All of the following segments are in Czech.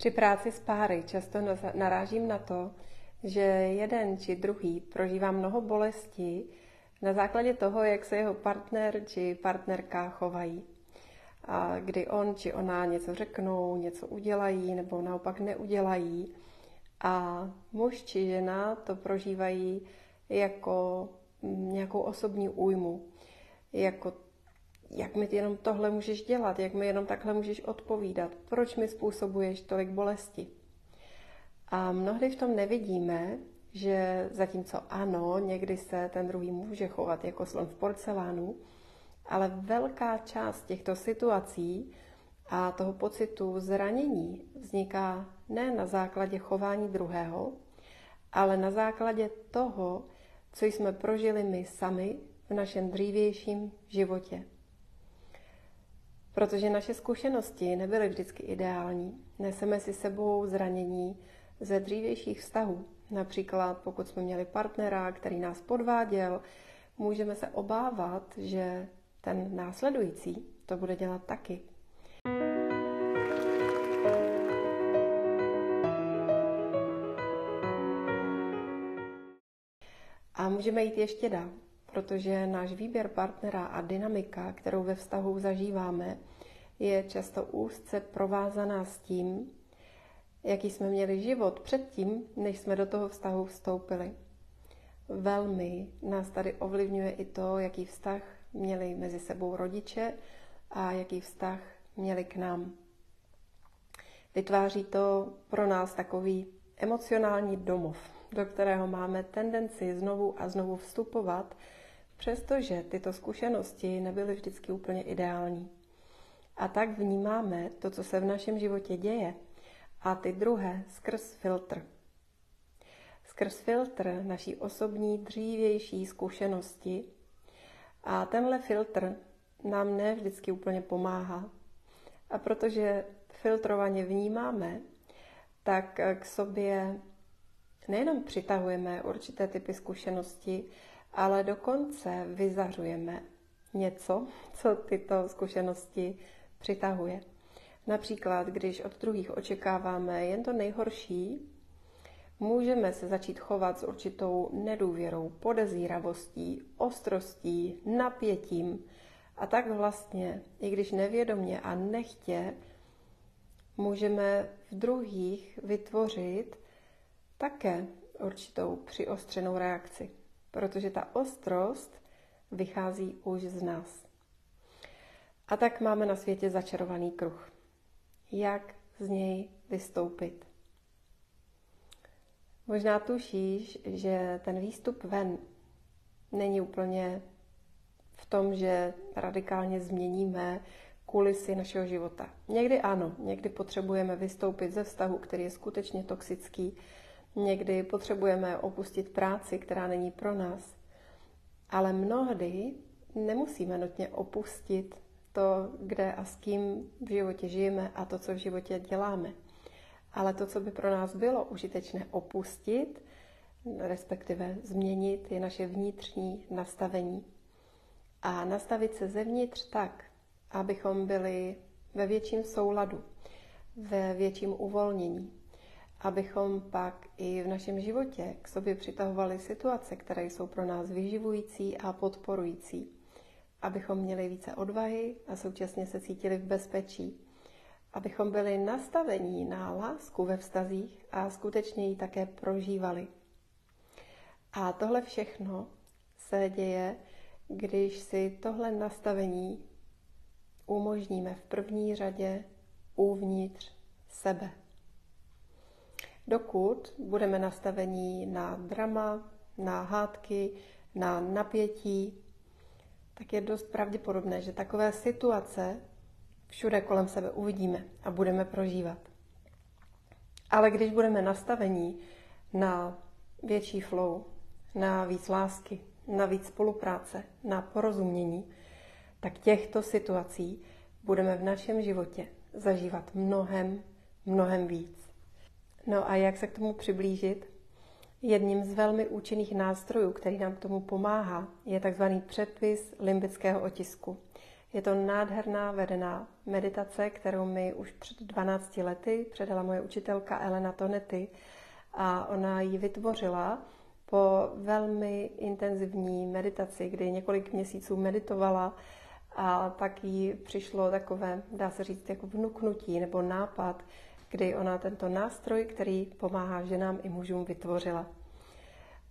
Při práci s páry často narážím na to, že jeden či druhý prožívá mnoho bolesti na základě toho, jak se jeho partner či partnerka chovají. A kdy on či ona něco řeknou, něco udělají nebo naopak neudělají. A muž či žena to prožívají jako nějakou osobní újmu, jako jak mi jenom tohle můžeš dělat, jak mi jenom takhle můžeš odpovídat, proč mi způsobuješ tolik bolesti. A mnohdy v tom nevidíme, že zatímco ano, někdy se ten druhý může chovat jako slon v porcelánu, ale velká část těchto situací a toho pocitu zranění vzniká ne na základě chování druhého, ale na základě toho, co jsme prožili my sami v našem dřívějším životě. Protože naše zkušenosti nebyly vždycky ideální. Neseme si sebou zranění ze dřívějších vztahů. Například pokud jsme měli partnera, který nás podváděl, můžeme se obávat, že ten následující to bude dělat taky. A můžeme jít ještě dál, protože náš výběr partnera a dynamika, kterou ve vztahu zažíváme, je často úzce provázaná s tím, jaký jsme měli život předtím, než jsme do toho vztahu vstoupili. Velmi nás tady ovlivňuje i to, jaký vztah měli mezi sebou rodiče a jaký vztah měli k nám. Vytváří to pro nás takový emocionální domov, do kterého máme tendenci znovu a znovu vstupovat, přestože tyto zkušenosti nebyly vždycky úplně ideální. A tak vnímáme to, co se v našem životě děje, a ty druhé skrz filtr. Skrz filtr naší osobní dřívější zkušenosti. A tenhle filtr nám ne vždycky úplně pomáhá. A protože filtrovaně vnímáme, tak k sobě nejenom přitahujeme určité typy zkušenosti, ale dokonce vyzařujeme něco, co tyto zkušenosti přitahuje. Například, když od druhých očekáváme jen to nejhorší, můžeme se začít chovat s určitou nedůvěrou, podezíravostí, ostrostí, napětím. A tak vlastně, i když nevědomně a nechtě, můžeme v druhých vytvořit také určitou přiostřenou reakci, protože ta ostrost vychází už z nás. A tak máme na světě začarovaný kruh. Jak z něj vystoupit? Možná tušíš, že ten výstup ven není úplně v tom, že radikálně změníme kulisy našeho života. Někdy ano, někdy potřebujeme vystoupit ze vztahu, který je skutečně toxický, někdy potřebujeme opustit práci, která není pro nás. Ale mnohdy nemusíme nutně opustit to, kde a s kým v životě žijeme a to, co v životě děláme. Ale to, co by pro nás bylo užitečné opustit, respektive změnit, je naše vnitřní nastavení. A nastavit se zevnitř tak, abychom byli ve větším souladu, ve větším uvolnění, abychom pak i v našem životě k sobě přitahovali situace, které jsou pro nás vyživující a podporující abychom měli více odvahy a současně se cítili v bezpečí. Abychom byli nastavení na lásku ve vztazích a skutečně ji také prožívali. A tohle všechno se děje, když si tohle nastavení umožníme v první řadě uvnitř sebe. Dokud budeme nastavení na drama, na hádky, na napětí, tak je dost pravděpodobné, že takové situace všude kolem sebe uvidíme a budeme prožívat. Ale když budeme nastavení na větší flow, na víc lásky, na víc spolupráce, na porozumění, tak těchto situací budeme v našem životě zažívat mnohem, mnohem víc. No a jak se k tomu přiblížit? Jedním z velmi účinných nástrojů, který nám k tomu pomáhá, je tzv. předpis limbického otisku. Je to nádherná vedená meditace, kterou mi už před 12 lety předala moje učitelka Elena Tonety a ona ji vytvořila po velmi intenzivní meditaci, kdy několik měsíců meditovala a pak jí přišlo takové, dá se říct, jako vnuknutí nebo nápad, kdy ona tento nástroj, který pomáhá ženám i mužům, vytvořila.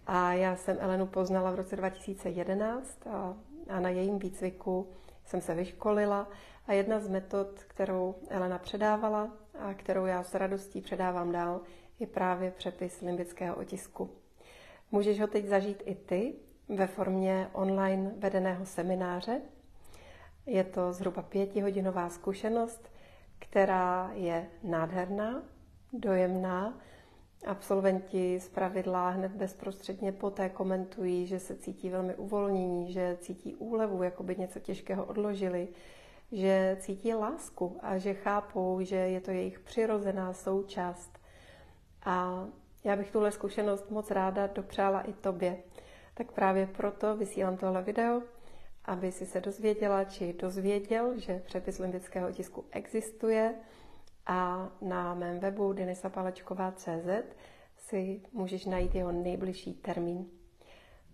A já jsem Elenu poznala v roce 2011 a, a na jejím výcviku jsem se vyškolila a jedna z metod, kterou Elena předávala a kterou já s radostí předávám dál, je právě přepis limbického otisku. Můžeš ho teď zažít i ty ve formě online vedeného semináře. Je to zhruba pětihodinová zkušenost, která je nádherná, dojemná. Absolventi z pravidla hned bezprostředně poté komentují, že se cítí velmi uvolnění, že cítí úlevu, jako by něco těžkého odložili, že cítí lásku a že chápou, že je to jejich přirozená součást. A já bych tuhle zkušenost moc ráda dopřála i tobě. Tak právě proto vysílám tohle video, aby si se dozvěděla, či dozvěděl, že přepis limbického tisku existuje a na mém webu denisapalečková.cz si můžeš najít jeho nejbližší termín.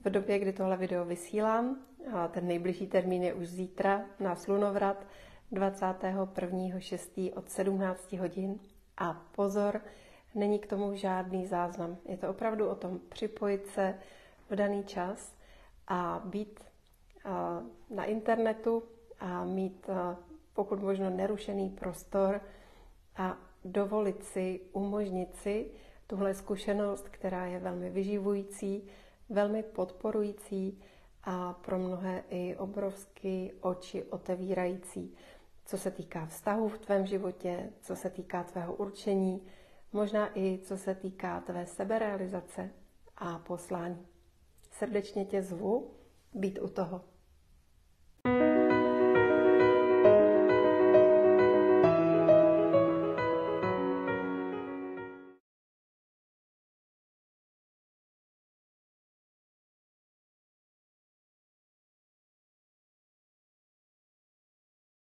V době, kdy tohle video vysílám, a ten nejbližší termín je už zítra na slunovrat 21.6. od 17 hodin. A pozor, není k tomu žádný záznam. Je to opravdu o tom připojit se v daný čas a být na internetu a mít pokud možno nerušený prostor a dovolit si, umožnit si tuhle zkušenost, která je velmi vyživující, velmi podporující a pro mnohé i obrovsky oči otevírající, co se týká vztahu v tvém životě, co se týká tvého určení, možná i co se týká tvé seberealizace a poslání. Srdečně tě zvu být u toho.